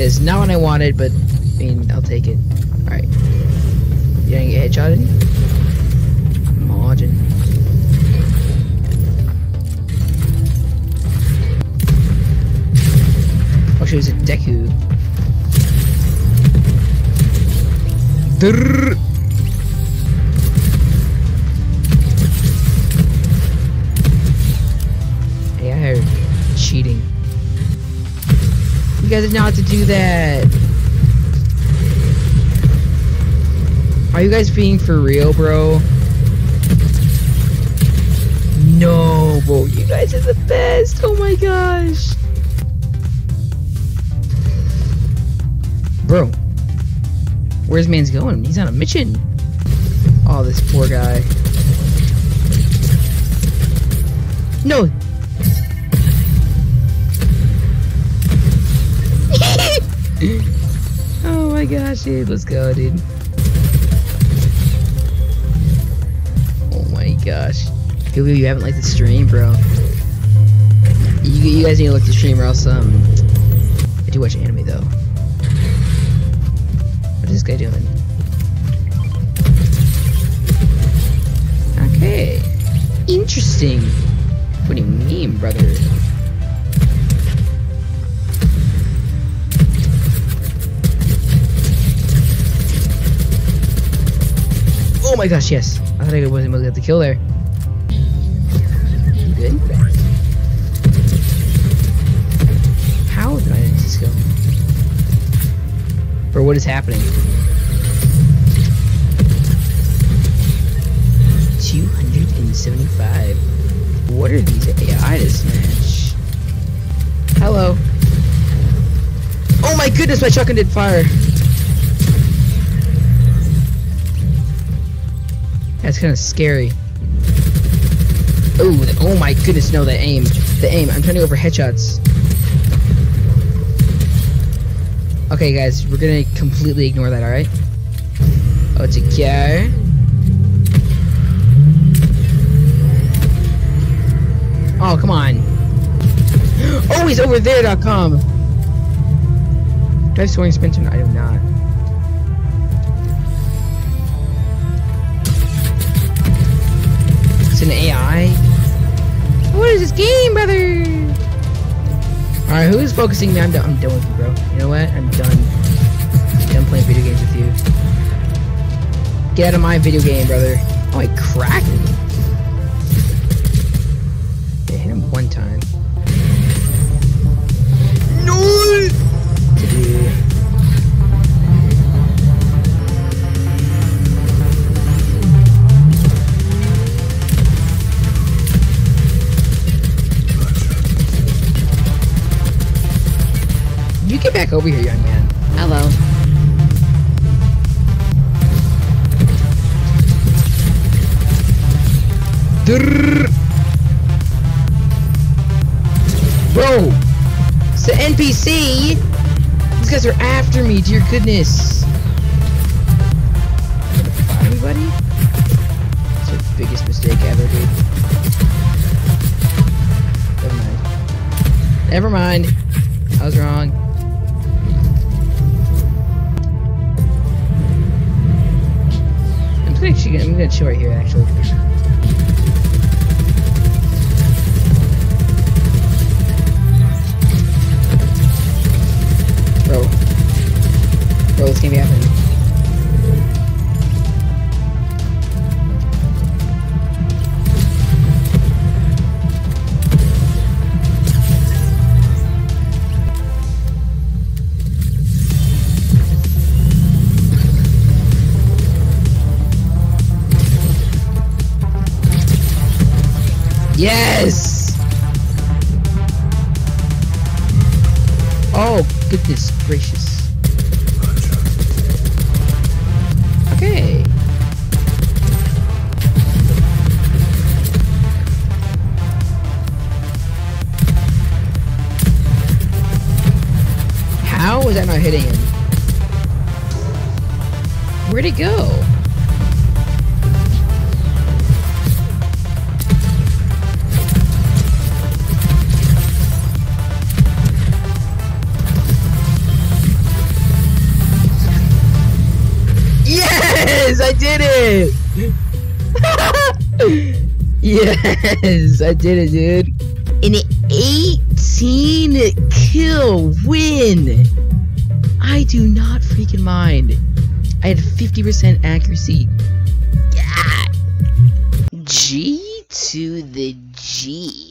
It's not what I wanted, but I mean, I'll take it. Alright. You gonna get headshotted? Margin. Oh, she was a Deku. Drrrr. Know how to do that. Are you guys being for real, bro? No, bro. You guys are the best. Oh my gosh. Bro. Where's man's going? He's on a mission. Oh, this poor guy. No. My gosh, dude. Let's go, dude. Oh my gosh. Feel you haven't liked the stream, bro. You, you guys need to look the stream or else, um... I do watch anime, though. What is this guy doing? Okay. Interesting. What do you mean, brother? Oh my gosh, yes. I thought I wasn't able to get the kill there. You good? How did I get this kill? Or what is happening? 275. What are these AI to smash? Hello. Oh my goodness, my shotgun did fire. That's kind of scary. Oh, oh my goodness, no, the aim. The aim. I'm turning over headshots. Okay, guys, we're gonna completely ignore that, alright? Oh, it's a go. Oh, come on. Oh, he's over there.com. Do I have soaring Spencer? I do not. Game, brother? Alright, who's focusing me? I'm done. I'm done with you, bro. You know what? I'm done. I'm done playing video games with you. Get out of my video game, brother. Oh, I cracked You get back over here, young man. Hello. Bro, it's the NPC. These guys are after me. Dear goodness. Gonna find me, buddy? It's your biggest mistake ever, dude. Never mind. Never mind. I was wrong. Just gonna, I'm gonna chill right here, actually. Bro. Bro, this can't be happening. Yes! Oh, goodness gracious. Okay. How was that not hitting him? Where'd he go? Did it! yes, I did it, dude. An 18 kill win. I do not freaking mind. I had 50% accuracy. Yeah. G to the G.